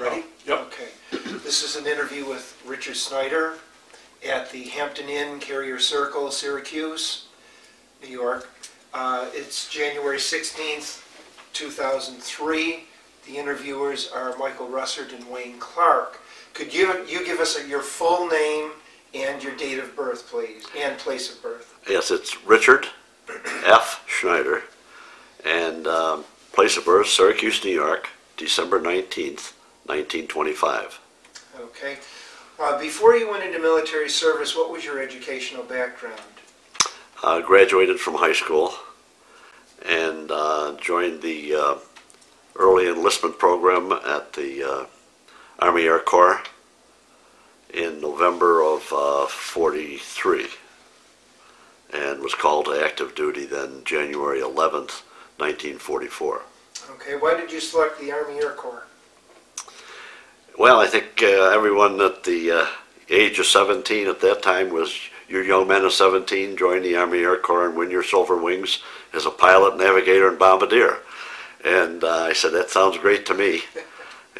Ready? Yep. Okay. This is an interview with Richard Schneider at the Hampton Inn, Carrier Circle, Syracuse, New York. Uh, It's January 16th, 2003. The interviewers are Michael Russert and Wayne Clark. Could you, you give us your full name and your date of birth, please, and place of birth? Yes, it's Richard F. Schneider, and um, place of birth Syracuse, New York, December 19th, 1925. Okay. Uh, Before you went into military service, what was your educational background? Uh, graduated from high school and uh, joined the uh, early enlistment program at the uh, Army Air Corps in November of uh, 43 and was called to active duty then January 11th, 1944. Okay, why did you select the Army Air Corps? Well, I think uh, everyone at the uh, age of 17 at that time was your young men of 17 join the Army Air Corps and win your silver wings as a pilot, navigator, and bombardier. And uh, I said, that sounds great to me.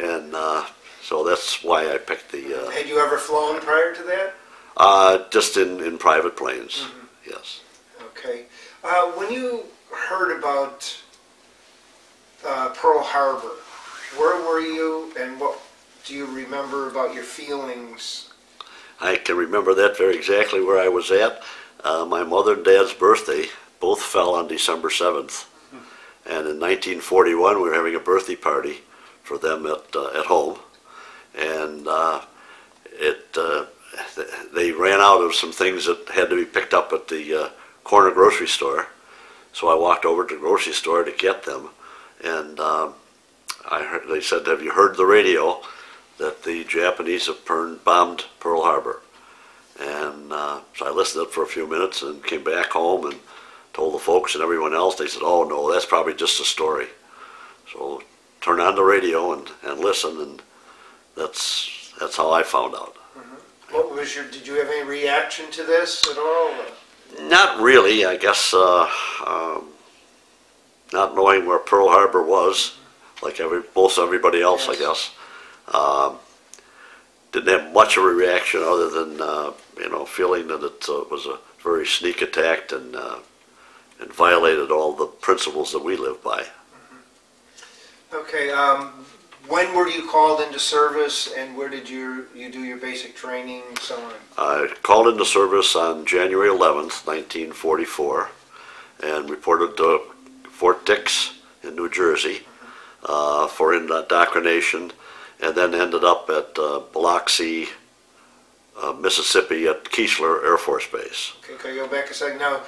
And uh, so that's why I picked the, uh, Had you ever flown prior to that? uh, just in, in private planes, yes. Okay. Uh, when you heard about uh, Pearl Harbor, where were you and what do you remember about your feelings? I can remember that very exactly where I was at. Uh, my mother and dad's birthday both fell on December 7th. And in 1941, we were having a birthday party for them at, uh, at home. And uh, it, uh, they ran out of some things that had to be picked up at the uh, corner grocery store. So I walked over to the grocery store to get them. And um, I heard, they said, Have you heard the radio? That the Japanese have bombed Pearl Harbor. And uh, so I listened to it for a few minutes and came back home and told the folks and everyone else. They said, oh no, that's probably just a story. So turn on the radio and, and listen, and that's, that's how I found out. What was your, did you have any reaction to this at all? Not really, I guess, uh, um, not knowing where Pearl Harbor was, like every, most everybody else, I guess. Um, didn't have much of a reaction other than, uh, you know, feeling that it uh, was a very sneak attack and, uh, and violated all the principles that we live by. Okay, um, when were you called into service and where did you, you do your basic training and so on? I called into service on January 11th, 1944, and reported to Fort Dix in New Jersey uh, for indoctrination, and then ended up at uh, Biloxi, uh, Mississippi at Keesler Air Force Base. Okay, can I go back a second? Now,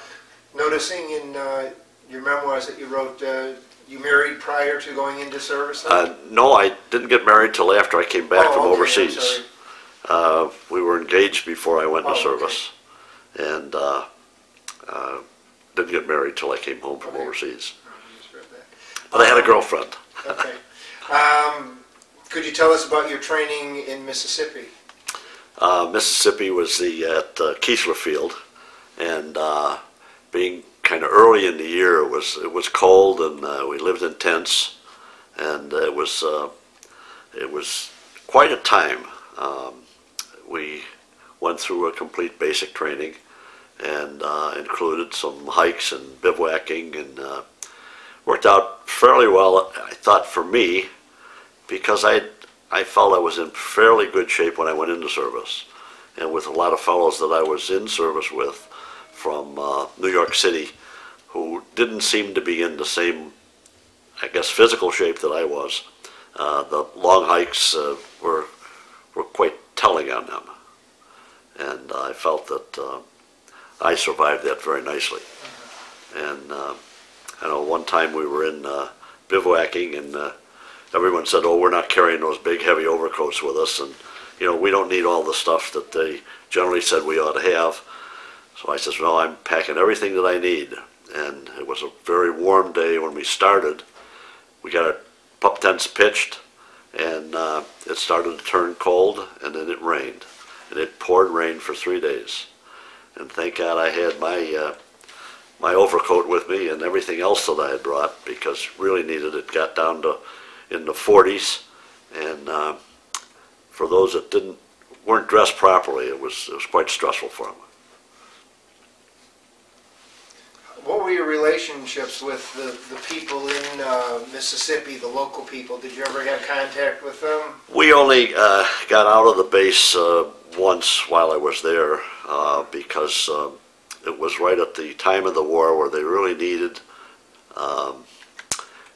noticing in uh, your memoirs that you wrote, uh, you married prior to going into service? Uh, no, I didn't get married till after I came back Oh, from okay, overseas. Uh, we were engaged before I went Oh, into okay. service, and uh, uh, didn't get married till I came home from Okay. overseas. I just read that. But I had a girlfriend. Okay. Um, could you tell us about your training in Mississippi? Uh, Mississippi was the at uh, Keesler Field, and uh, being kind of early in the year, it was it was cold, and uh, we lived in tents, and it was uh, it was quite a time. Um, we went through a complete basic training, and uh, included some hikes and bivouacking, and uh, worked out fairly well. I thought for me, because I I felt I was in fairly good shape when I went into service, and with a lot of fellows that I was in service with from uh, New York City, who didn't seem to be in the same, I guess, physical shape that I was. Uh, the long hikes uh, were were quite telling on them, and I felt that uh, I survived that very nicely. And uh, I know one time we were in uh, bivouacking, and uh, everyone said, "Oh, we're not carrying those big, heavy overcoats with us, and you know, we don't need all the stuff that they generally said we ought to have." So I says, well, I'm packing everything that I need." And it was a very warm day when we started. We got our pup tents pitched, and uh, it started to turn cold, and then it rained, and it poured rain for three days. And thank God I had my uh, my overcoat with me and everything else that I had brought because really needed it. Got down to in the 40s, And uh, for those that didn't, weren't dressed properly, it was, it was quite stressful for them. What were your relationships with the, the people in uh, Mississippi, the local people? Did you ever have contact with them? We only uh, got out of the base uh, once while I was there uh, because um, it was right at the time of the war where they really needed um,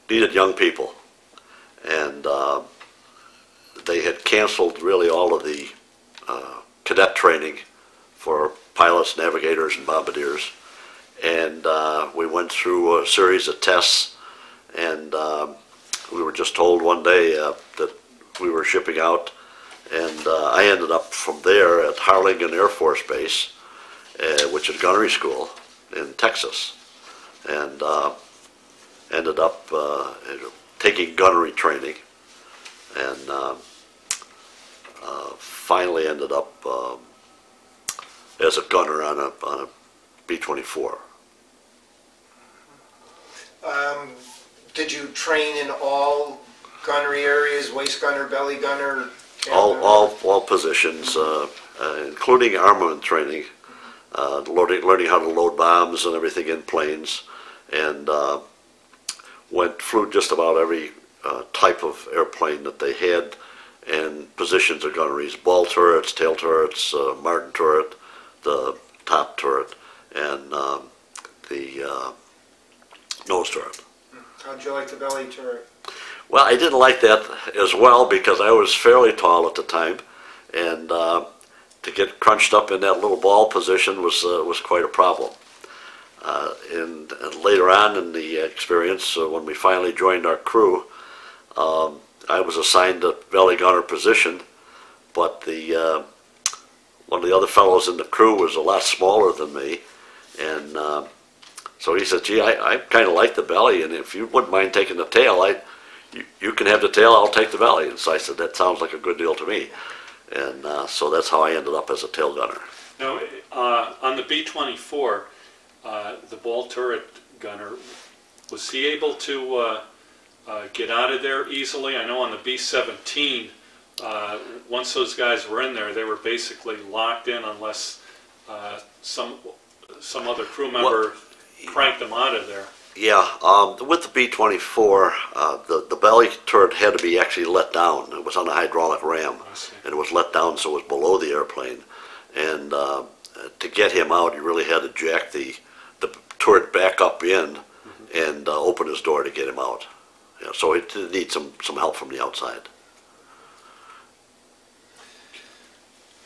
needed young people, and uh, they had canceled really all of the uh, cadet training for pilots, navigators, and bombardiers, and uh, we went through a series of tests, and um, we were just told one day uh, that we were shipping out, and uh, I ended up from there at Harlingen Air Force Base, uh, which is gunnery school in Texas, and uh, ended up uh, taking gunnery training, and uh, uh, finally ended up um, as a gunner on a on a B-24. Um, Did you train in all gunnery areas, waist gunner, belly gunner? All, all, all positions, uh, uh, including armament training, uh, loading, learning how to load bombs and everything in planes, and uh, went flew just about every uh, type of airplane that they had, and positions of gunneries: ball turrets, tail turrets, uh, Martin turret, the top turret, and um, the uh, nose turret. How'd you like the belly turret? Well, I didn't like that as well because I was fairly tall at the time, and uh, to get crunched up in that little ball position was uh, was quite a problem. Uh, and, and later on in the experience, uh, when we finally joined our crew, um, I was assigned a belly gunner position, but the uh, one of the other fellows in the crew was a lot smaller than me, and uh, so he said, "Gee, I, I kind of like the belly, and if you wouldn't mind taking the tail, I." you, you can have the tail, I'll take the belly. And so I said, that sounds like a good deal to me. And uh, so that's how I ended up as a tail gunner. Now, uh, on the B-24, uh, the ball turret gunner, was he able to uh, uh, get out of there easily? I know on the B-17, uh, once those guys were in there, they were basically locked in unless uh, some some other crew member cranked them out of there. Yeah, um, with the B-24, uh, the, the belly turret had to be actually let down. It was on a hydraulic ram, and it was let down so it was below the airplane. And uh, to get him out, you really had to jack the, the it back up in and uh, open his door to get him out. Yeah, so it did need some, some help from the outside.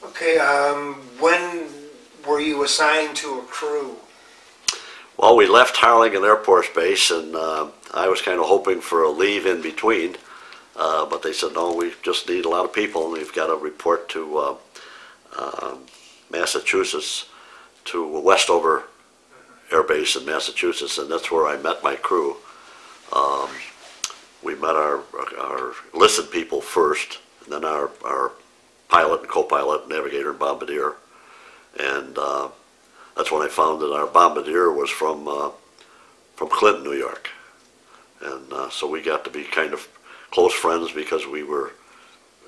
Okay, um, when were you assigned to a crew? Well, we left Harlingen Air Force Base, and uh, I was kind of hoping for a leave in between, uh, but they said, no, we just need a lot of people, and we've got to report to uh, um Massachusetts, to Westover Air Base in Massachusetts, and that's where I met my crew. Um, we met our, our enlisted people first, and then our, our pilot and co-pilot, navigator and bombardier, and uh, that's when I found that our bombardier was from uh, from Clinton, New York, and uh, so we got to be kind of close friends because we were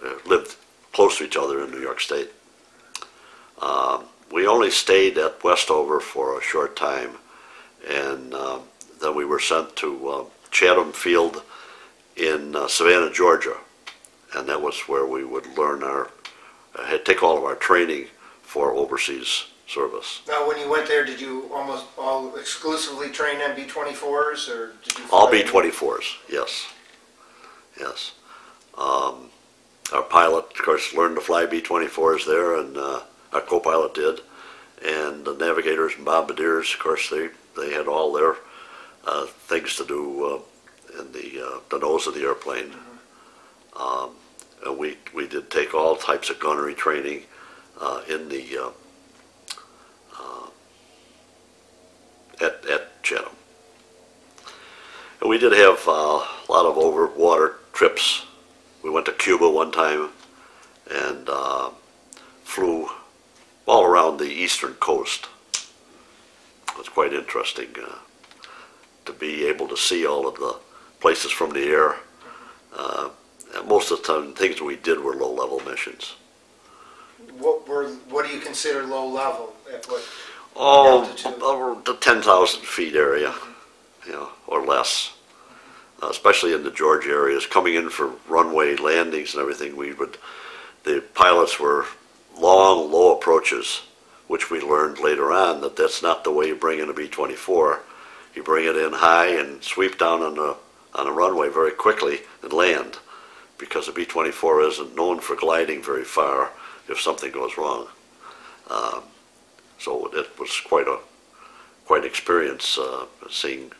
uh, lived close to each other in New York State. Um, we only stayed at Westover for a short time, and uh, then we were sent to uh, Chatham Field in uh, Savannah, Georgia, and that was where we would learn our uh, take all of our training for overseas service. Now, when you went there, did you almost all exclusively train on B-24s, or did you? All fly- B-24s, yes, yes. Um, our pilot, of course, learned to fly B-24s there, and our co-pilot did. And the navigators and bombardiers, of course, they, they had all their uh, things to do uh, in the, uh, the nose of the airplane. Um, and we, we did take all types of gunnery training uh, in the at, at Chatham. And we did have uh, a lot of over water trips. We went to Cuba one time and uh, flew all around the eastern coast. It was quite interesting uh, to be able to see all of the places from the air. Uh, most of the time, things we did were low-level missions. What were, what do you consider low level? At what, Oh, Altitude. over the 10,000 feet area, you know, or less. Uh, Especially in the Georgia areas, coming in for runway landings and everything, we would, the pilots were long, low approaches, which we learned later on that that's not the way you bring in a B-24. You bring it in high and sweep down on the, on a runway very quickly and land, because a B-24 isn't known for gliding very far if something goes wrong. Um, so it was quite a, quite an experience, uh, seeing,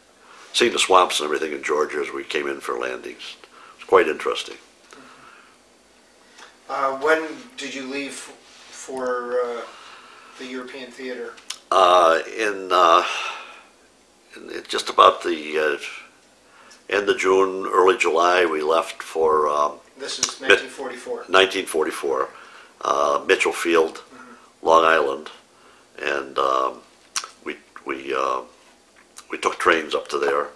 seeing the swamps and everything in Georgia as we came in for landings. It's quite interesting. Uh, when did you leave f- for, uh, the European theater? Uh, in, uh, in just about the, uh, end of June, early July, we left for, um, This is nineteen forty-four. 1944, uh, Mitchell Field, Long Island, and um, we we uh, we took trains up to there,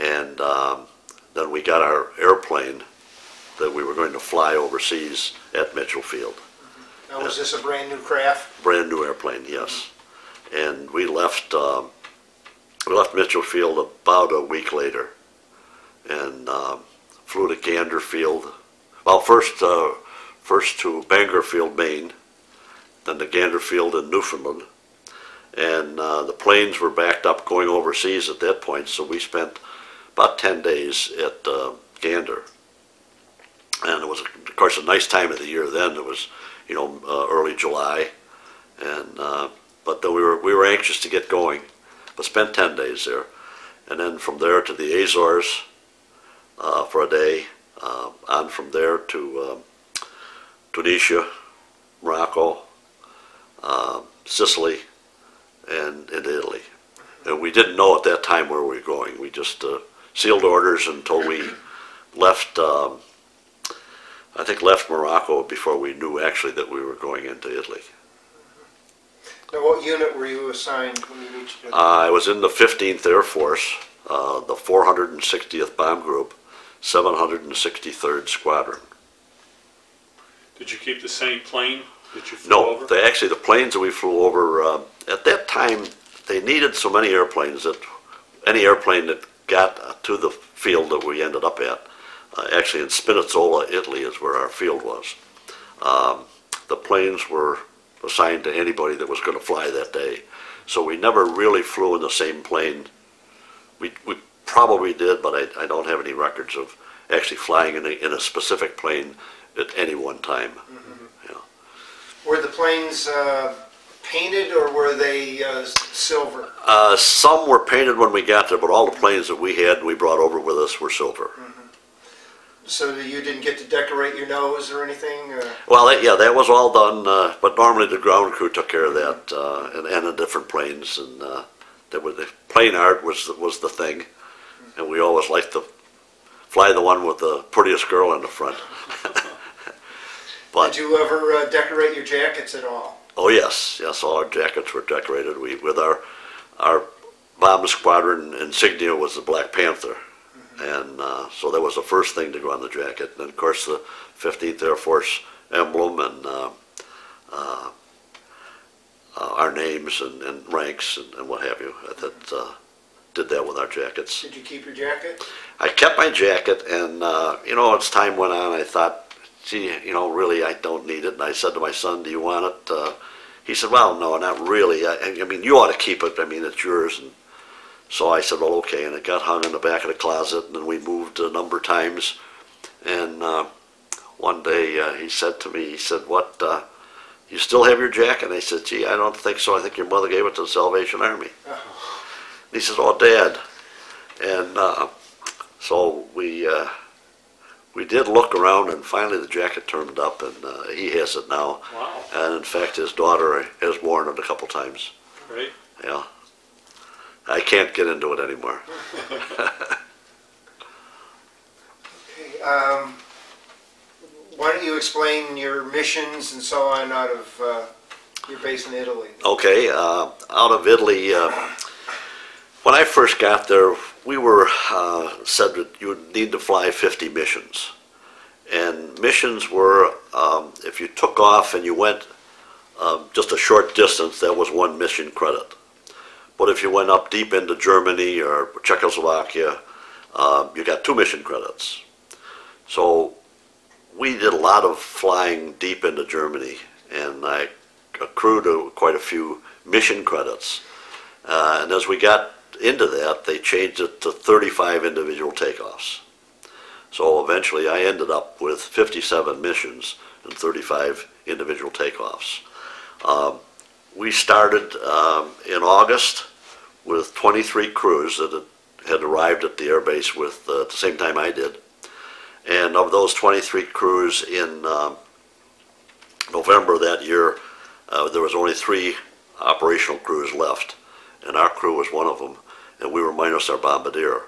and um, then we got our airplane that we were going to fly overseas at Mitchell Field. Now, was this a brand new craft? Brand new airplane, yes. And we left um, we left Mitchell Field about a week later, and um, flew to Gander Field. Well, first uh, first to Bangor Field, Maine, then to Gander Field in Newfoundland, and uh, the planes were backed up going overseas at that point. So we spent about ten days at uh, Gander, and it was of course a nice time of the year. Then it was you know uh, early July, and uh, but we were we were anxious to get going, but spent ten days there, and then from there to the Azores uh, for a day, uh, on from there to um, Tunisia, Morocco, uh, Sicily, and, and Italy. And we didn't know at that time where we were going. We just uh, sealed orders until we left. Um, I think left Morocco before we knew actually that we were going into Italy. Now, what unit were you assigned when you reached? it? Uh, I was in the 15th Air Force, uh, the 460th Bomb Group, 763rd Squadron. Did you keep the same plane that you flew No, over? they, actually, the planes that we flew over, uh, at that time, they needed so many airplanes that any airplane that got to the field that we ended up at, uh, actually in Spinazzola, Italy is where our field was. Um, the planes were assigned to anybody that was going to fly that day. So we never really flew in the same plane. We, we probably did, but I, I don't have any records of actually flying in a, in a specific plane at any one time. Were the planes uh, painted or were they uh, silver? Uh, some were painted when we got there, but all the planes that we had and we brought over with us were silver. So that you didn't get to decorate your nose or anything? uh, Well, that, yeah, that was all done, uh, but normally the ground crew took care of that, uh, and, and the different planes, and uh, that was the plane art was the- was the thing, and we always liked to fly the one with the prettiest girl in the front. but Did you ever uh, decorate your jackets at all? Oh yes, yes. All our jackets were decorated. We with our our bomb squadron insignia was the Black Panther, and uh, so that was the first thing to go on the jacket. And of course, the 15th Air Force emblem and uh, uh, uh, our names and, and ranks and, and what have you. That uh, did that with our jackets. Did you keep your jacket? I kept my jacket, and uh, you know, as time went on, I thought, gee, you know, really, I don't need it. And I said to my son, "Do you want it?" Uh, he said, "Well, no, not really. I, I mean, you ought to keep it. I mean, it's yours." And so I said, "Well, okay." And it got hung in the back of the closet, and then we moved a number of times. And uh, one day, uh, he said to me, he said, "What? Uh, you still have your jacket?" And I said, "Gee, I don't think so. I think your mother gave it to the Salvation Army." And he says, "Oh, Dad." And uh, so we uh, we did look around, and finally the jacket turned up, and uh, he has it now. Wow, And in fact, his daughter has worn it a couple times. great. Yeah, I can't get into it anymore. Okay. Um, why don't you explain your missions and so on out of uh, your base in Italy? Okay, uh, out of Italy. Uh, when I first got there, we were uh, said that you would need to fly 50 missions, And missions were, um, if you took off and you went um, just a short distance, that was one mission credit. But if you went up deep into Germany or Czechoslovakia, uh, you got two mission credits. So we did a lot of flying deep into Germany, and I accrued quite a few mission credits. Uh, and as we got into that, they changed it to 35 individual takeoffs. So eventually I ended up with 57 missions and 35 individual takeoffs. Um, we started um, in August with 23 crews that had, arrived at the airbase with uh, at the same time I did. And of those 23 crews in um, November that year, uh, there was only three operational crews left, and our crew was one of them, and we were minus our bombardier.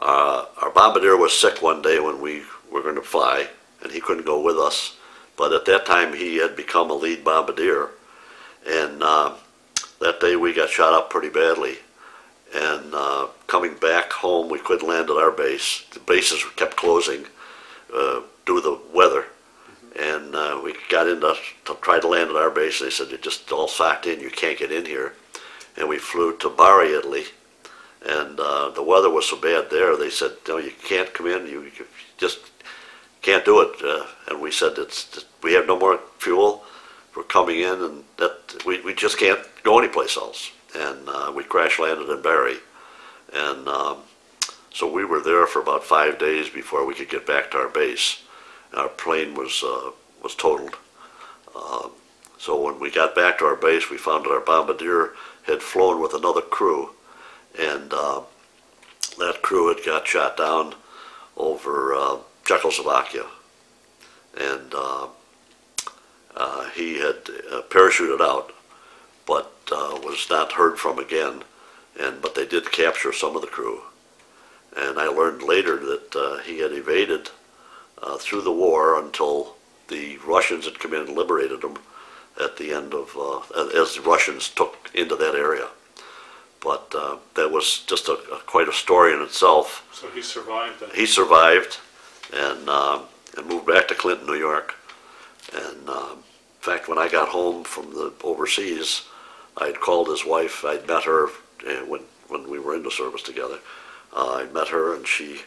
Uh, our bombardier was sick one day when we were going to fly, and he couldn't go with us. But at that time, he had become a lead bombardier, and uh, that day we got shot up pretty badly. And uh, coming back home, we couldn't land at our base. The bases kept closing uh, due to the weather. And uh, we got in to, to try to land at our base. They said, you're just all socked in, you can't get in here. And we flew to Bari, Italy. And uh, the weather was so bad there, they said, no, you can't come in, you, you just can't do it. Uh, and we said, it's, we have no more fuel. We're coming in, and that we, we just can't go anyplace else. And uh, we crash landed in Bari. And um, so we were there for about five days before we could get back to our base. Our plane was uh, was totaled. Um, so when we got back to our base, we found that our bombardier had flown with another crew, and uh, that crew had got shot down over uh, Czechoslovakia, and uh, he had uh, parachuted out, but uh, was not heard from again. And but they did capture some of the crew, and I learned later that uh, he had evaded uh, through the war until the Russians had come in and liberated him at the end of uh, as the Russians took into that area. But uh, that was just a, a quite a story in itself. So he survived that. He survived and um, and moved back to Clinton, New York. And um, in fact, when I got home from the overseas, I had called his wife. I'd met her uh, when when we were in the service together. Uh, I met her, and she,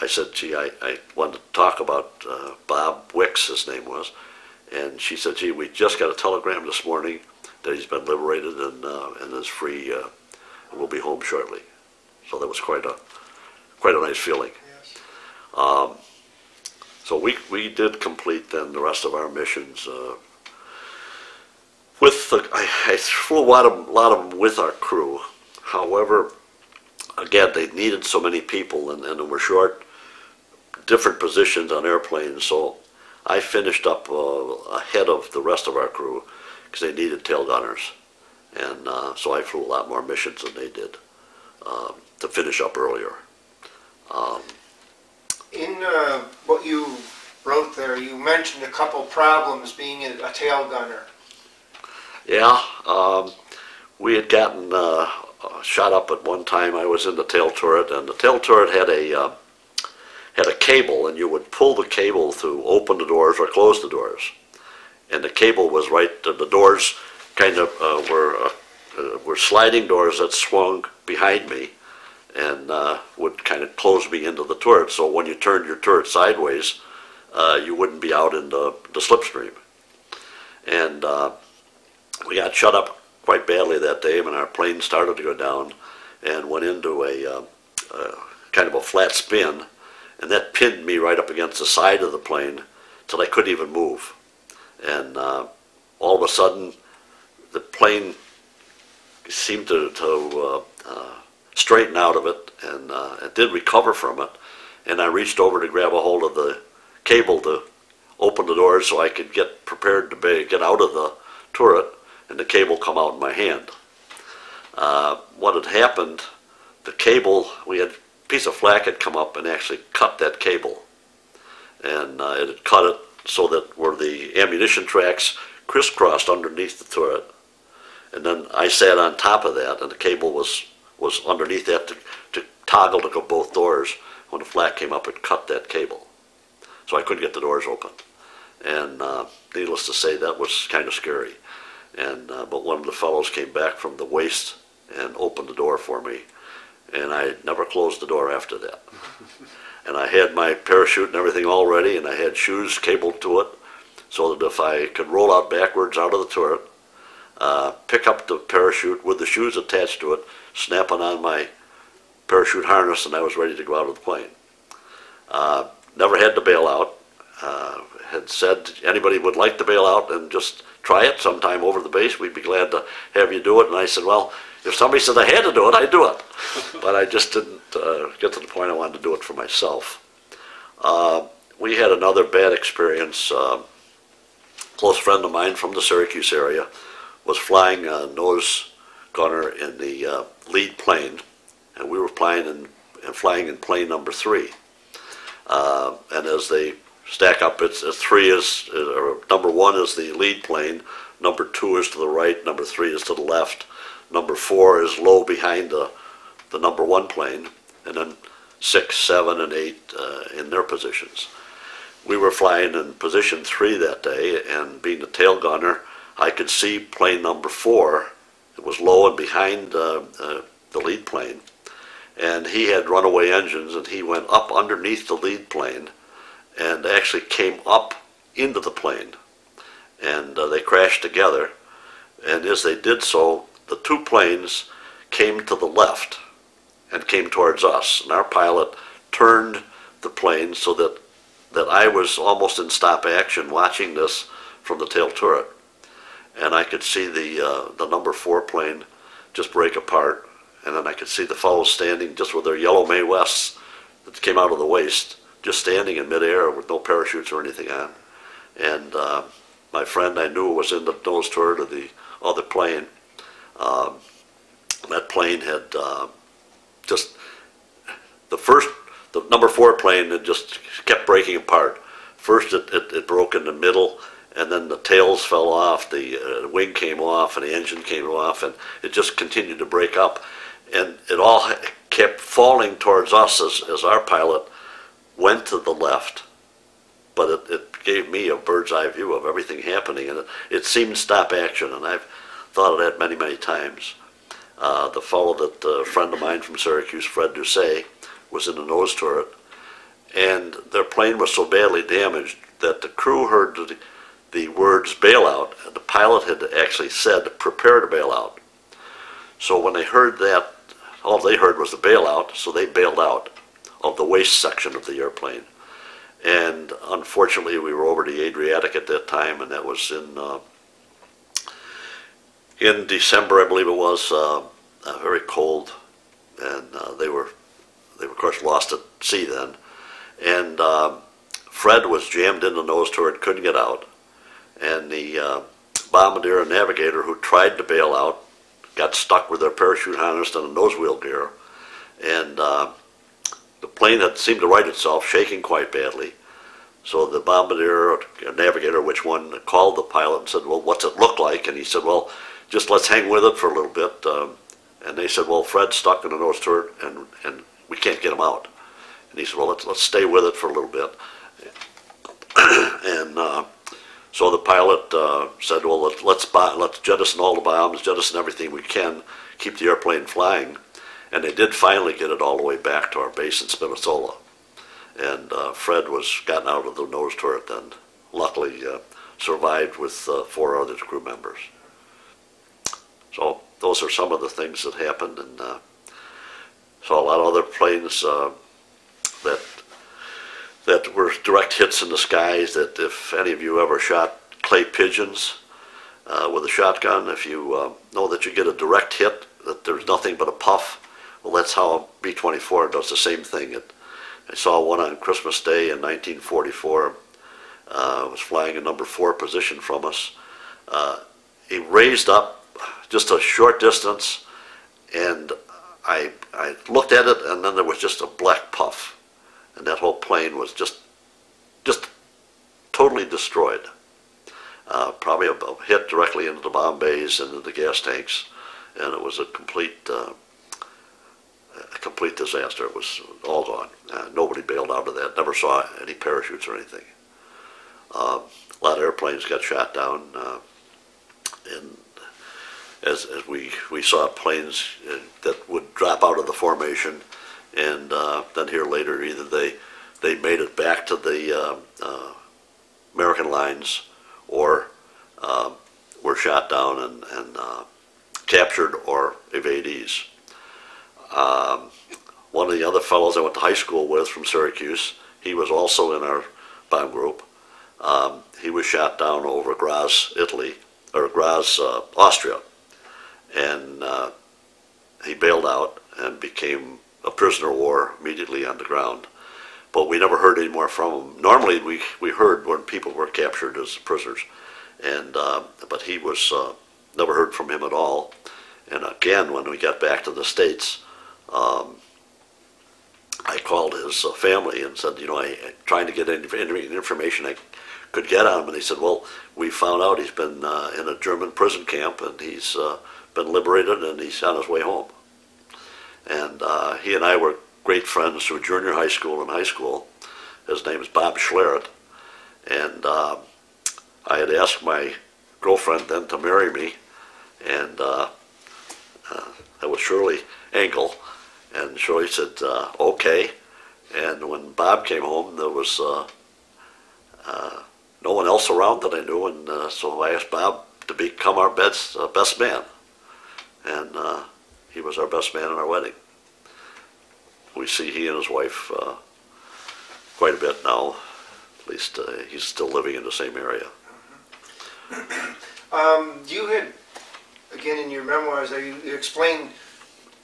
I said, gee, I, I wanted to talk about uh, Bob Wicks, his name was, and she said, gee, we just got a telegram this morning that he's been liberated and uh, and is free, uh, and will be home shortly. So that was quite a quite a nice feeling. Yes. Um, so we, we did complete then the rest of our missions. Uh, with the, I, I flew a lot of, lot of them with our crew. However, again, they needed so many people and, and were short different positions on airplanes. So I finished up uh, ahead of the rest of our crew because they needed tail gunners. And uh, so I flew a lot more missions than they did um, to finish up earlier. Um, In uh, what you wrote there, you mentioned a couple problems being a a tail gunner. Yeah, um, we had gotten uh, shot up at one time. I was in the tail turret, and the tail turret had a uh, had a cable, and you would pull the cable to open the doors or close the doors. And the cable was right. The, the doors kind of uh, were uh, uh, were sliding doors that swung behind me, and uh, would kind of close me into the turret. So when you turned your turret sideways, uh, you wouldn't be out in the, the slipstream. And uh, we got shut up quite badly that day when our plane started to go down and went into a uh, uh, kind of a flat spin, and that pinned me right up against the side of the plane till I couldn't even move. And uh, all of a sudden, the plane seemed to, to straighten out of it, and uh, it did recover from it. And I reached over to grab a hold of the cable to open the door so I could get prepared to be, get out of the turret, and the cable come out in my hand. Uh, what had happened, the cable, we had a piece of flak had come up and actually cut that cable. And uh, it had cut it so that where the ammunition tracks crisscrossed underneath the turret. And then I sat on top of that, and the cable was, was underneath that to, to toggle to go both doors. When the flak came up, it cut that cable. so I couldn't get the doors open. And uh, needless to say, that was kind of scary. And uh, but one of the fellows came back from the waist and opened the door for me, and I never closed the door after that. and I had my parachute and everything all ready, and I had shoes cabled to it, so that if I could roll out backwards out of the turret, uh, pick up the parachute with the shoes attached to it, snapping on my parachute harness, and I was ready to go out of the plane. Uh, never had to bail out. Uh, had said anybody would like to bail out and just try it sometime over the base, we'd be glad to have you do it. And I said, well, if somebody said I had to do it, I'd do it. but I just didn't uh, get to the point I wanted to do it for myself. Uh, we had another bad experience. Uh, close friend of mine from the Syracuse area was flying a nose gunner in the uh, lead plane, and we were flying in, and flying in plane number three. Uh, and as they stack up, it's, uh, three is, or number one is the lead plane, number two is to the right, number three is to the left, number four is low behind the, the number one plane, and then six, seven, and eight uh, in their positions. We were flying in position three that day, and being the tail gunner, I could see plane number four. It was low and behind uh, uh, the lead plane, and he had runaway engines, and he went up underneath the lead plane, and actually came up into the plane, and uh, they crashed together. And as they did so, the two planes came to the left and came towards us, and our pilot turned the plane so that that I was almost in stop action watching this from the tail turret, and I could see the uh, the number four plane just break apart, and then I could see the fellows standing just with their yellow Mae Wests that came out of the waist, just standing in midair with no parachutes or anything on, and uh, my friend I knew was in the nose turret of the other plane. Um, that plane had uh, just the first the number four plane had just kept breaking apart. First it, it, it broke in the middle, and then the tails fell off, the uh, wing came off, and the engine came off, and it just continued to break up. And it all kept falling towards us as, as our pilot went to the left, but it, it gave me a bird's eye view of everything happening, and it, it seemed stop action, and I've thought of that many, many times. Uh, the fellow that a friend of mine from Syracuse, Fred Doucet, was in the nose turret, and their plane was so badly damaged that the crew heard the, the words bailout, and the pilot had actually said, prepare to bail out. So when they heard that, all they heard was the bailout, so they bailed out of the waist section of the airplane. And unfortunately, we were over the Adriatic at that time, and that was in uh, in December, I believe it was, uh, uh, very cold, and uh, they were they were of course lost at sea then, and um, Fred was jammed in the nose turret, couldn't get out, and the uh, bombardier and navigator who tried to bail out got stuck with their parachute harness and a nose wheel gear, and uh, the plane had seemed to right itself, shaking quite badly. So the bombardier or navigator, which one, called the pilot and said, "Well, what's it look like?" And he said, "Well, just let's hang with it for a little bit." Um, and they said, "Well, Fred's stuck in the nose turret, and and we can't get him out." And he said, "Well, let's let's stay with it for a little bit." and uh, so the pilot uh, said, "Well, let's let's, buy, let's jettison all the bombs, jettison everything we can, keep the airplane flying." And they did finally get it all the way back to our base in Spinazzola. And uh, Fred was gotten out of the nose turret and luckily uh, survived with uh, four other crew members. So those are some of the things that happened, and uh, saw a lot of other planes uh, that that were direct hits in the skies. That if any of you ever shot clay pigeons uh, with a shotgun, if you uh, know that you get a direct hit, that there's nothing but a puff. Well, that's how a B-24 does the same thing. It, I saw one on Christmas Day in 1944. Uh, was flying a number four position from us. Uh, he raised up just a short distance, and I, I looked at it, and then there was just a black puff, and that whole plane was just, just totally destroyed. Uh, probably a, a hit directly into the bomb bays and into the gas tanks, and it was a complete uh, a complete disaster. It was all gone. Uh, nobody bailed out of that. Never saw any parachutes or anything. Uh, a lot of airplanes got shot down, uh, and as, as we, we saw planes uh, that would drop out of the formation, and uh, then here later, either they they made it back to the uh, uh, American lines, or uh, were shot down and, and uh, captured or evadees. Um, one of the other fellows I went to high school with from Syracuse, he was also in our bomb group. Um, he was shot down over Graz, Italy, or Graz, uh, Austria, and uh, he bailed out and became a prisoner of war immediately on the ground. But we never heard any more from him. Normally, we, we heard when people were captured as prisoners, and uh, but he was uh, never heard from him at all. And again, when we got back to the states, um, I called his uh, family and said, you know, I, I trying to get any, any information I could get on him, and he said, well, we found out he's been uh, in a German prison camp and he's uh, been liberated and he's on his way home. And uh, he and I were great friends through junior high school and high school. His name is Bob Schleret, and uh, I had asked my girlfriend then to marry me, and uh, uh, that was Shirley Engel, and Shirley said, uh, okay. And when Bob came home, there was uh, no one else around that I knew, and so I asked Bob to become our best, best man. And uh, he was our best man in our wedding. We see he and his wife uh, quite a bit now. At least uh, he's still living in the same area. Um, you had, again, in your memoirs, there, you you explained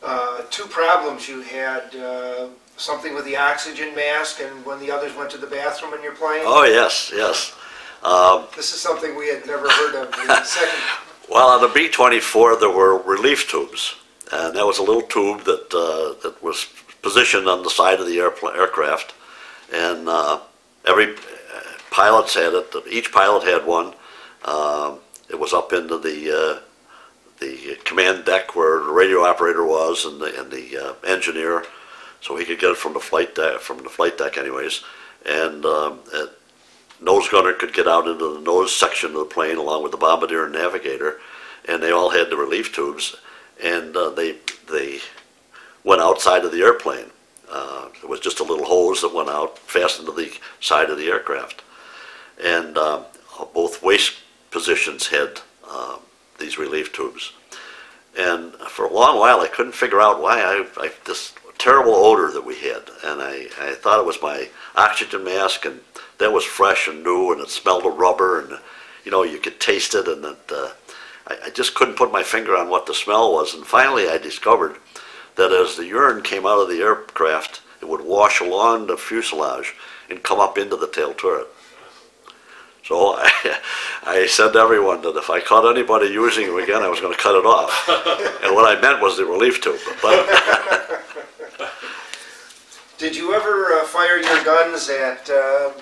uh, two problems you had, uh, something with the oxygen mask and when the others went to the bathroom in your plane. Oh, yes, yes. Um, This is something we had never heard of. The second, Well, on the B-24, there were relief tubes, and that was a little tube that uh, that was positioned on the side of the aircraft, and uh, every uh, pilots had it. Each pilot had one. Um, it was up into the uh, the command deck where the radio operator was and the and the uh, engineer, so he could get it from the flight deck from the flight deck, anyways. And um, it, nose gunner could get out into the nose section of the plane along with the bombardier and navigator, and they all had the relief tubes, and uh, they they went outside of the airplane. Uh, it was just a little hose that went out, fastened to the side of the aircraft, and uh, both waist positions had uh, these relief tubes. And for a long while, I couldn't figure out why I, I this terrible odor that we had, and I, I thought it was my oxygen mask, and that was fresh and new, and it smelled of rubber, and you know you could taste it, and it, uh, I, I just couldn't put my finger on what the smell was. And finally, I discovered that as the urine came out of the aircraft, it would wash along the fuselage and come up into the tail turret. So I, I said to everyone that if I caught anybody using it again, I was going to cut it off. and what I meant was the relief tube. But did you ever uh, fire your guns at uh,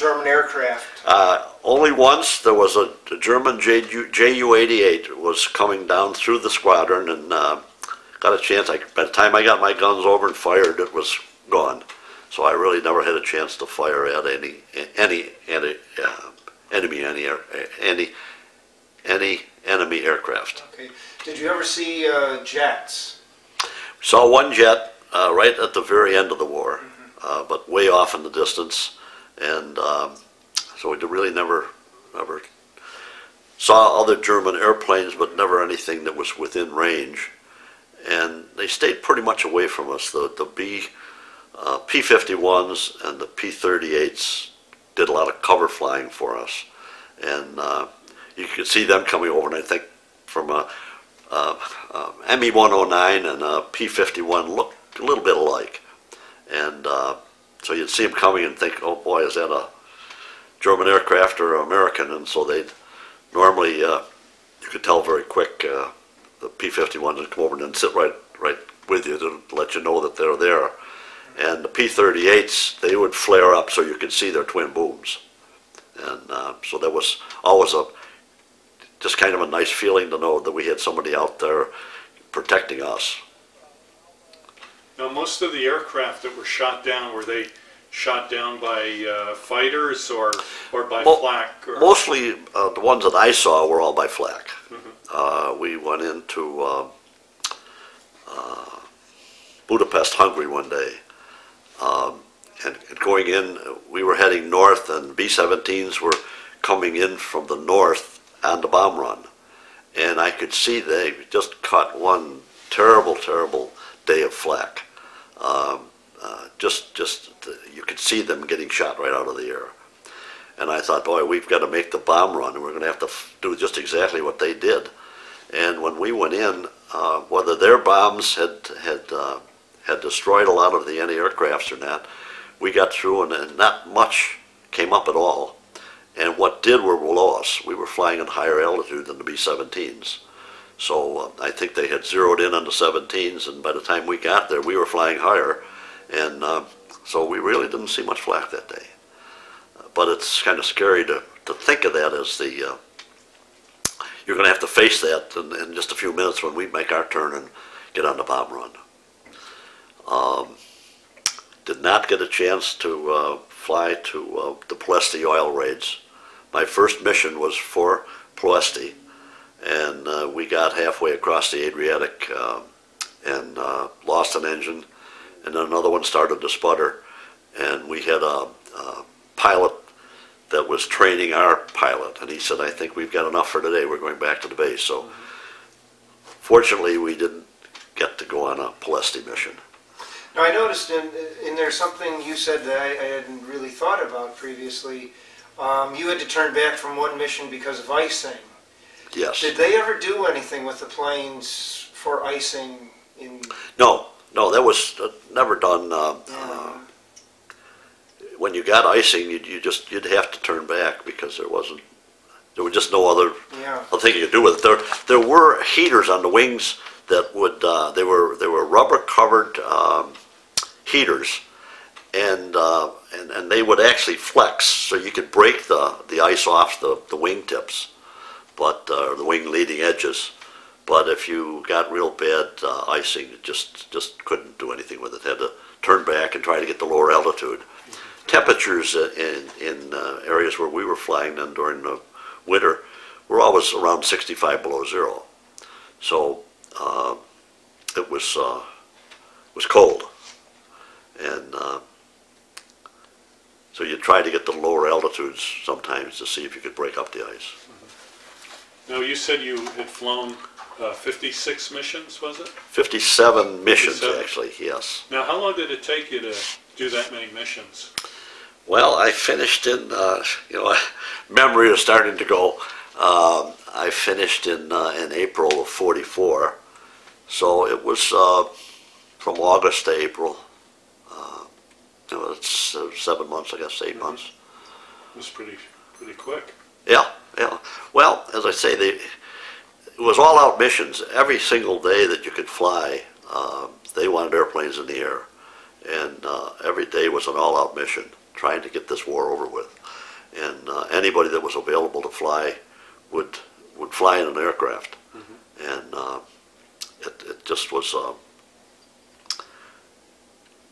German aircraft? uh, only once there was a, a German JU, JU-88 was coming down through the squadron and uh, got a chance. I, by the time I got my guns over and fired, it was gone. So I really never had a chance to fire at any any any uh, enemy any any any enemy aircraft. Okay. Did you ever see uh, jets? Saw one jet uh, right at the very end of the war, uh, but way off in the distance, and um, so we really never never saw other German airplanes, but never anything that was within range. And they stayed pretty much away from us. The the B uh, P-51s and the P-38s did a lot of cover flying for us, and uh, you could see them coming over. And I think from a, uh, uh, ME-109 and a P-51 looked a little bit alike, and uh, so you'd see them coming and think, "Oh boy, is that a German aircraft or American?" And so they'd normally uh, you could tell very quick. Uh, the P-51s would come over and sit right right with you to let you know that they're there. And the P-38s, they would flare up so you could see their twin booms. And uh, so that was always a just kind of a nice feeling to know that we had somebody out there protecting us. Now, most of the aircraft that were shot down, were they shot down by uh, fighters or, or by Mo- flak? Or, Mostly, uh, the ones that I saw were all by flak. Uh, we went into uh, uh, Budapest, Hungary one day. Um, and, and going in, we were heading north, and B 17s were coming in from the north on the bomb run. And I could see they just caught one terrible, terrible day of flak. Um, uh, just, just, you could see them getting shot right out of the air. And I thought, boy, we've got to make the bomb run, and we're going to have to do just exactly what they did. And when we went in, uh, whether their bombs had had uh, had destroyed a lot of the anti-aircrafts or not, we got through, and, and not much came up at all. And what did were below us. We were flying at higher altitude than the B-17s. So uh, I think they had zeroed in on the 17s, and by the time we got there, we were flying higher. And uh, so we really didn't see much flak that day. But it's kind of scary to, to think of that as the, uh, you're going to have to face that in, in just a few minutes when we make our turn and get on the bomb run. Um, did not get a chance to uh, fly to uh, the Ploesti oil raids. My first mission was for Ploesti, and uh, we got halfway across the Adriatic uh, and uh, lost an engine, and then another one started to sputter, and we had a, a pilot that was training our pilot, and he said, "I think we've got enough for today. We're going back to the base." So, fortunately, we didn't get to go on a Ploesti mission. Now, I noticed in, in there something you said that I, I hadn't really thought about previously. Um, you had to turn back from one mission because of icing. Yes. Did they ever do anything with the planes for icing in? No, no, that was uh, never done. Uh, uh, when you got icing, you, you just you'd have to turn back because there wasn't there was just no other Yeah. other thing you could do with it. There there were heaters on the wings that would uh, they were they were rubber covered um, heaters, and uh, and and they would actually flex so you could break the the ice off the the wing tips, but uh, the wing leading edges. But if you got real bad uh, icing, just just couldn't do anything with it. Had to turn back and try to get the lower altitude. Temperatures in in uh, areas where we were flying then during the winter were always around 65 below zero. So uh, it was uh, was cold, and uh, so you try to get the lower altitudes sometimes to see if you could break up the ice. Now, you said you had flown uh, 56 missions, was it? 57 missions 57. actually, yes. Now, how long did it take you to do that many missions? Well, I finished in, uh, you know, memory is starting to go. Um, I finished in uh, in April of '44, so it was uh, from August to April. Uh, it's uh, seven months, I guess, 8 months. It was pretty, pretty quick. Yeah, yeah. Well, as I say, they, it was all out missions. Every single day that you could fly, uh, they wanted airplanes in the air. And uh, every day was an all out mission, trying to get this war over with. And uh, anybody that was available to fly would, would fly in an aircraft. And uh, it, it just was uh,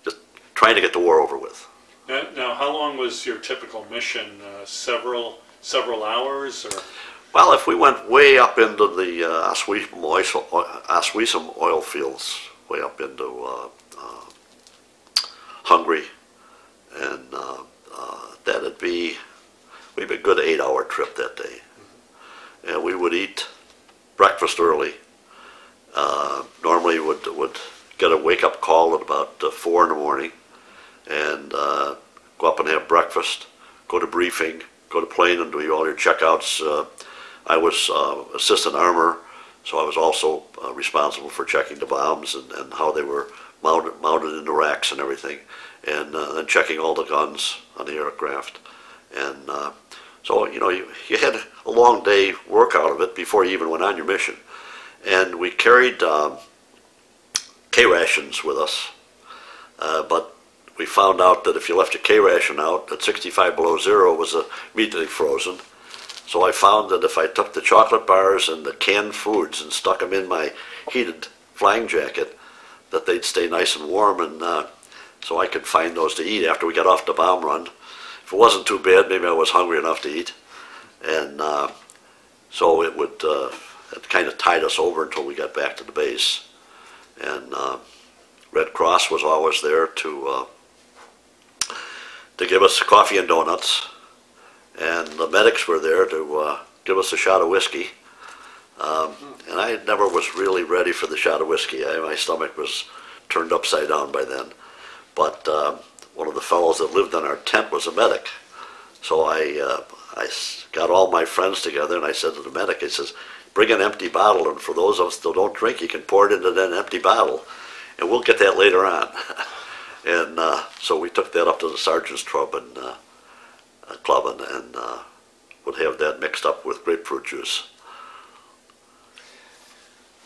just trying to get the war over with. Now, now how long was your typical mission? Uh, several, several hours, or Well, if we went way up into the uh, Oswiecim, oil, oil fields, way up into uh, uh, Hungary, and uh, uh, that'd be we'd be a good eight-hour trip that day, and we would eat breakfast early. Uh, normally, would would get a wake-up call at about uh, four in the morning, and go up and have breakfast, go to briefing, go to plane and do all your checkouts. Uh, I was uh, assistant armor, so I was also uh, responsible for checking the bombs and, and how they were mounted, mounted in the racks and everything, and uh, then checking all the guns on the aircraft. And uh, so, you know, you, you had a long day work out of it before you even went on your mission. And we carried um, K rations with us, uh, but we found out that if you left a K ration out at 65 below zero, it was immediately frozen. So I found that if I took the chocolate bars and the canned foods and stuck them in my heated flying jacket, that they'd stay nice and warm, and uh, so I could find those to eat after we got off the bomb run. If it wasn't too bad, maybe I was hungry enough to eat, and uh, so it would uh, it kind of tide us over until we got back to the base, and uh, Red Cross was always there to uh, to give us coffee and donuts, and the medics were there to uh, give us a shot of whiskey. Um, and I never was really ready for the shot of whiskey. I, my stomach was turned upside down by then. But uh, one of the fellows that lived in our tent was a medic. So I, uh, I got all my friends together and I said to the medic, I says, bring an empty bottle and for those of us that don't drink, you can pour it into that empty bottle and we'll get that later on. and uh, so we took that up to the sergeant's club and, uh, uh, club and, and uh, would have that mixed up with grapefruit juice.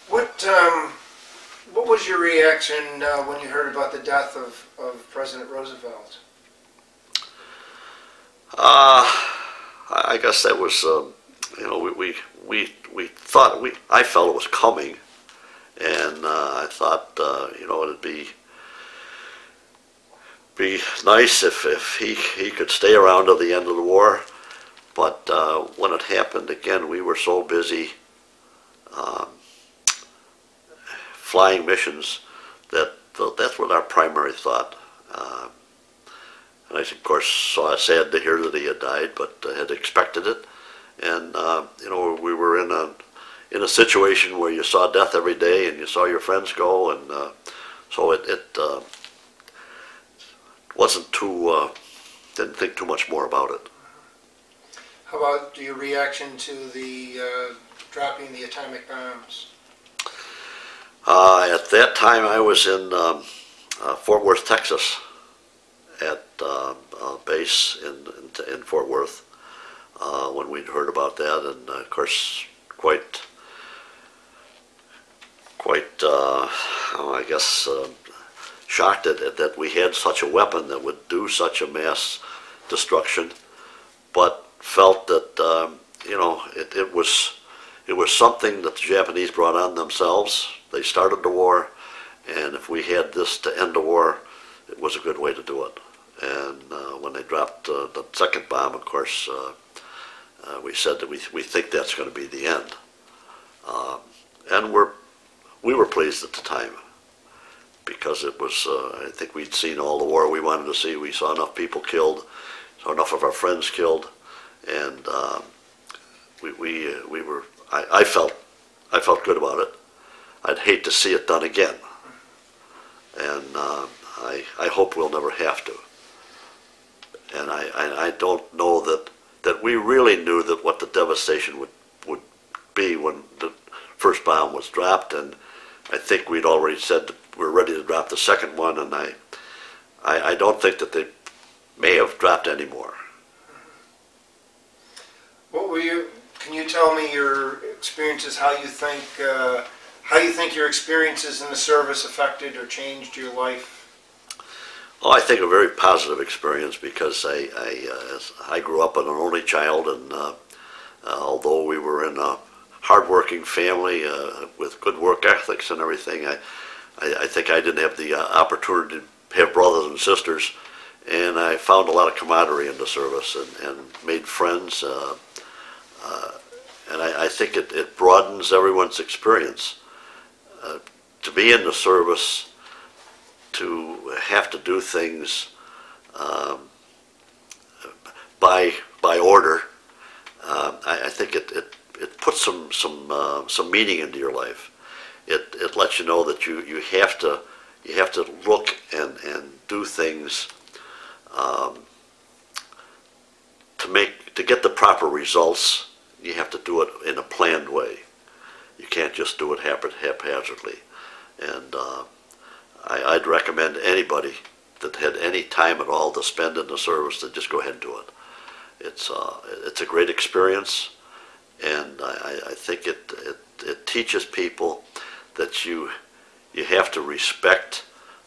What, um, what was your reaction uh, when you heard about the death of, of President Roosevelt? Uh, I I guess that was, um, you know, we, we, we, we thought, we, I felt it was coming. And uh, I thought, uh, you know, it'd be, be nice if, if he, he could stay around till the end of the war. But uh, when it happened, again, we were so busy um, flying missions that that that's what our primary thought. Uh, and I, of course, saw sad to hear that he had died, but uh, had expected it. And uh, you know, we were in a in a situation where you saw death every day, and you saw your friends go, and uh, so it it uh, wasn't too uh, didn't think too much more about it. How about your reaction to the uh, dropping the atomic bombs? Uh, at that time, I was in um, uh, Fort Worth, Texas, at uh, a base in, in, in Fort Worth uh, when we'd heard about that, and uh, of course, quite, quite, uh, oh, I guess, uh, shocked at, at that we had such a weapon that would do such a mass destruction, but felt that um, you know it, it was it was something that the Japanese brought on themselves. They started the war, and if we had this to end the war, it was a good way to do it. And uh, when they dropped uh, the second bomb, of course, uh, uh, we said that we, we think that's going to be the end. Um, and we're, we were pleased at the time because it was, uh, I think we'd seen all the war we wanted to see. We saw enough people killed, saw enough of our friends killed, and um, we, we, uh, we were, I, I felt, I felt good about it. I'd hate to see it done again. And uh, I, I hope we'll never have to. And I, I, I don't know that, that we really knew that what the devastation would, would be when the first bomb was dropped. And I think we'd already said that we're ready to drop the second one. And I, I, I don't think that they may have dropped any more. What were you? Can you tell me your experiences? How you think? Uh, how you think your experiences in the service affected or changed your life? Well, I think a very positive experience because I I, uh, I grew up an only child, and uh, uh, although we were in a hardworking family uh, with good work ethics and everything, I, I I think I didn't have the uh, opportunity to have brothers and sisters, and I found a lot of camaraderie in the service and, and made friends, uh, uh, and I, I think it, it broadens everyone's experience. Uh, to be in the service to have to do things um, by by order, uh, I, I think it, it, it puts some some uh, some meaning into your life. It it lets you know that you, you have to you have to look and, and do things um, to make to get the proper results. You have to do it in a planned way. You can't just do it hap- haphazardly. And uh, I, I'd recommend anybody that had any time at all to spend in the service to just go ahead and do it. It's uh, it's a great experience, and I, I- I think it, it it teaches people that you you have to respect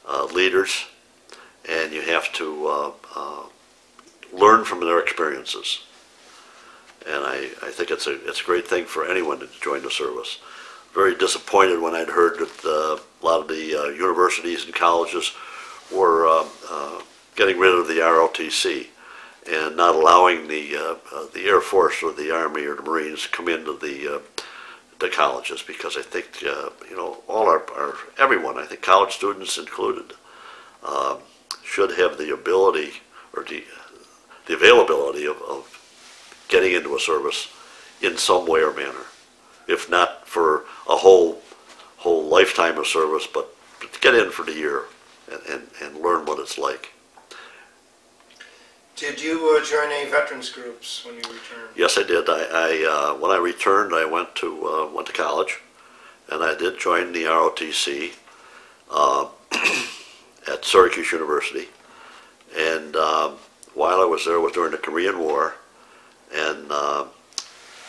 uh, leaders, and you have to uh, uh, learn from their experiences. And I, I think it's a it's a great thing for anyone to join the service. very disappointed when I'd heard that a lot of the uh, universities and colleges were uh, uh, getting rid of the ROTC and not allowing the the Air Force or the Army or the Marines to come into the the colleges because I think uh, you know all our, our everyone I think college students included um, should have the ability or the the availability of, of getting into a service in some way or manner, if not for a whole whole lifetime of service, but to get in for the year and, and, and learn what it's like. Did you uh, join any veterans groups when you returned? Yes, I did. I, I uh, when I returned, I went to uh, went to college, and I did join the ROTC uh, at Syracuse University. And um, while I was there, was during the Korean War, and uh,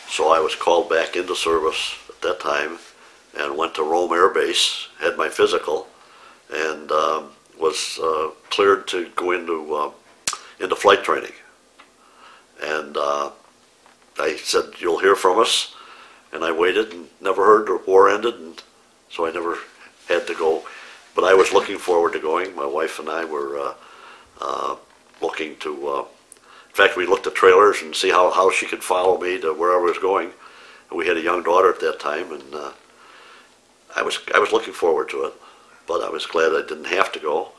so I was called back into service at that time, and went to Rome Air Base, had my physical, and um, was uh, cleared to go into uh, into flight training. And uh, I said, "You'll hear from us," and I waited and never heard the war ended, and so I never had to go. But I was looking forward to going. My wife and I were uh, uh, looking to. Uh, in fact, we looked at trailers and see how, how she could follow me to where I was going. And we had a young daughter at that time, and uh, I was I was looking forward to it. But I was glad I didn't have to go,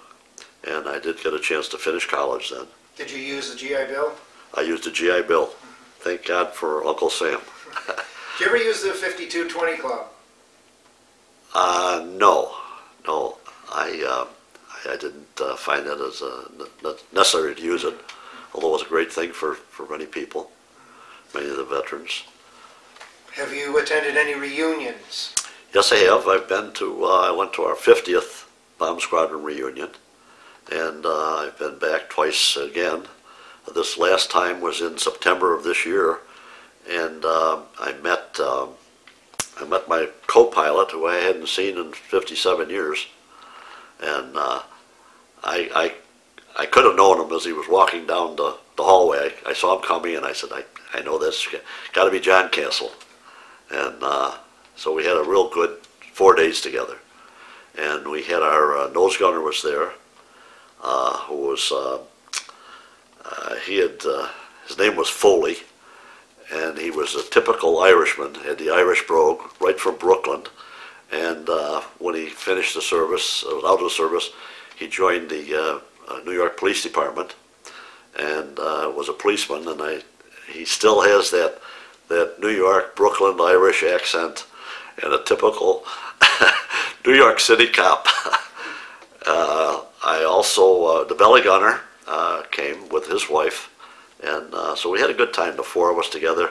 and I did get a chance to finish college then. Did you use the GI Bill? I used the GI Bill. Thank God for Uncle Sam. Did you ever use the 5220 Club? Uh, no, no, I, uh, I didn't uh, find that as uh, ne- ne- necessary to use it, although it was a great thing for, for many people, many of the veterans. Have you attended any reunions? Yes, I have. I've been to, uh, I went to our 50th Bomb Squadron reunion, and uh, I've been back twice again. This last time was in September of this year, and uh, I met um I met my co-pilot, who I hadn't seen in 57 years, and uh, I, I I could have known him as he was walking down the, the hallway. I, I saw him coming, and I said, I, I know this. Got to be John Castle. And uh, so we had a real good four days together. And we had our uh, nose gunner was there, uh, who was, uh, uh, he had, uh, his name was Foley, and he was a typical Irishman, had the Irish brogue, right from Brooklyn. And when he finished the service, was out of the service, he joined the New York Police Department and was a policeman. And I, he still has that that New York Brooklyn Irish accent and a typical New York City cop. uh, I also uh, the belly gunner uh, came with his wife, and uh, so we had a good time. The four of us together.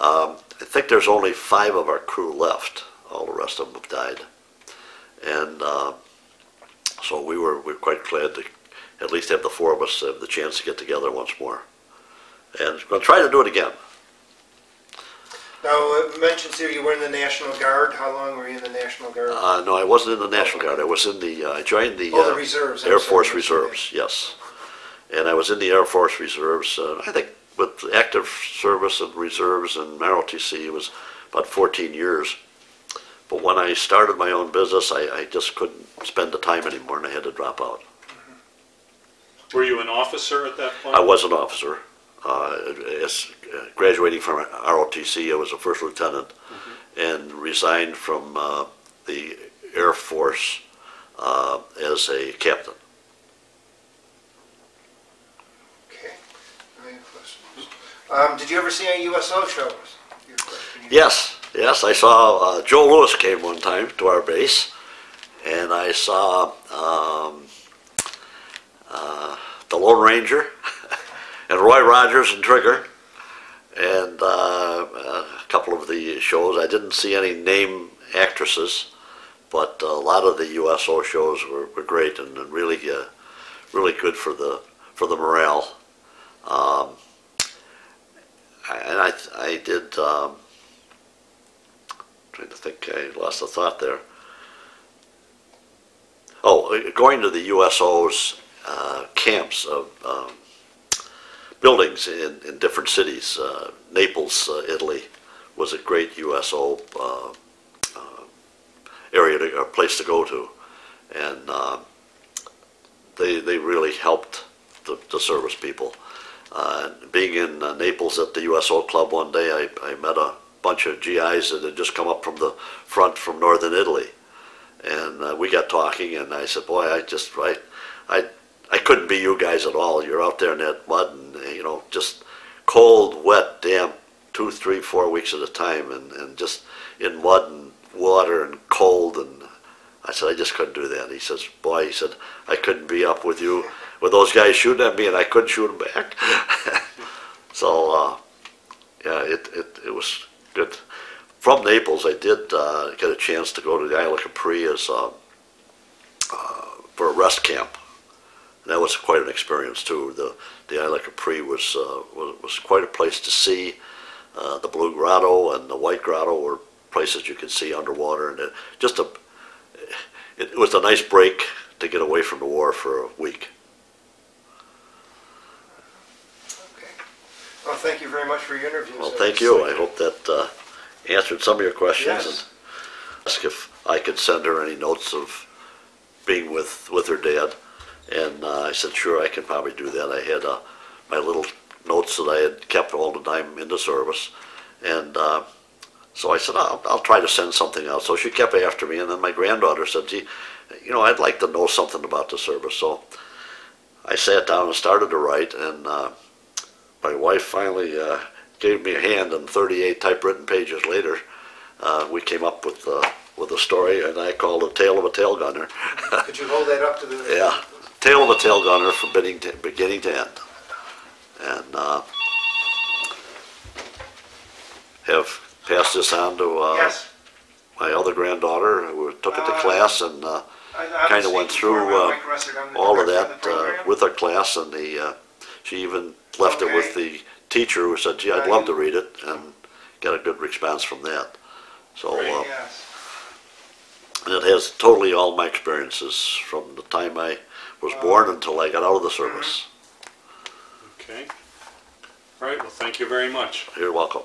Um, I think there's only five of our crew left. All the rest of them have died, and uh, so we were we were quite glad to at least have the four of us have the chance to get together once more, and we're going to try to do it again. Now, it mentions here you were in the National Guard. How long were you in the National Guard? Uh, no, I wasn't in the National Guard. I was in the, uh, I joined the, Oh, the uh, reserves. I'm Air sorry. Force Reserves, yes. And I was in the Air Force Reserves, uh, I think with active service and reserves and ROTC, it was about 14 years. But when I started my own business, I, I just couldn't spend the time anymore and I had to drop out. Were you an officer at that point? I was an officer. Uh, as, uh, graduating from ROTC, I was a first lieutenant and resigned from uh, the Air Force uh, as a captain. Okay. Any questions? Um, did you ever see any USO shows? Yes, yes, I saw uh, Joe Louis came one time to our base, and I saw um, uh, the Lone Ranger and Roy Rogers and Trigger, and uh, a couple of the shows. I didn't see any name actresses, but a lot of the USO shows were, were great and, and really, uh, really good for the for the morale. Um, and I, I did. Um, trying to think, I lost a thought there. Oh, going to the USO's uh, camps of um, buildings in, in different cities. Uh, Naples, uh, Italy, was a great USO uh, uh, area, to, a place to go to. And uh, they, they really helped the, the service people. Uh, being in Naples at the USO Club one day, I, I met a bunch of GIs that had just come up from the front from northern Italy. And we got talking, and I said, "Boy, I just I, I, I couldn't be you guys at all. You're out there in that mud, and you know, just cold, wet, damp, two, three, four weeks at a time, and, and just in mud and water and cold. And I said, I just couldn't do that. He says, Boy, he said, I couldn't be up with you with those guys shooting at me, and I couldn't shoot them back. so, uh, yeah, it, it, it was good. From Naples, I did uh, get a chance to go to the Isle of Capri as uh, uh, for a rest camp. And that was quite an experience too. The the Isle of Capri was uh, was, was quite a place to see. Uh, the Blue Grotto and the White Grotto were places you could see underwater, and it, just a it, it was a nice break to get away from the war for a week. Okay. Well, thank you very much for your interview. Well, thank you. I hope that uh, answered some of your questions. Yes. And ask if I could send her any notes of being with, with her dad. And uh, I said, sure, I can probably do that. I had uh, my little notes that I had kept all the time in the service. And uh, so I said, I'll, I'll try to send something out. So she kept after me. And then my granddaughter said, gee, you know, I'd like to know something about the service. So I sat down and started to write. And uh, my wife finally uh, gave me a hand, and 38 typewritten pages later, uh, we came up with uh, with a story, and I called it "Tale of a Tail Gunner." Could you hold that up to the? yeah, "Tale of a Tail Gunner" from beginning to, beginning to end, and uh, have passed this on to uh, Yes. my other granddaughter, who took it to Uh, class and uh, kind of went through uh, Mike Russert, I'm the all of that uh, with her class, and the uh, she even left it with the teacher who said, "Gee, I'd love to read it," and got a good response from that. So, uh, and it has totally all my experiences from the time I was born until I got out of the service. Okay. All right, well, thank you very much. You're welcome.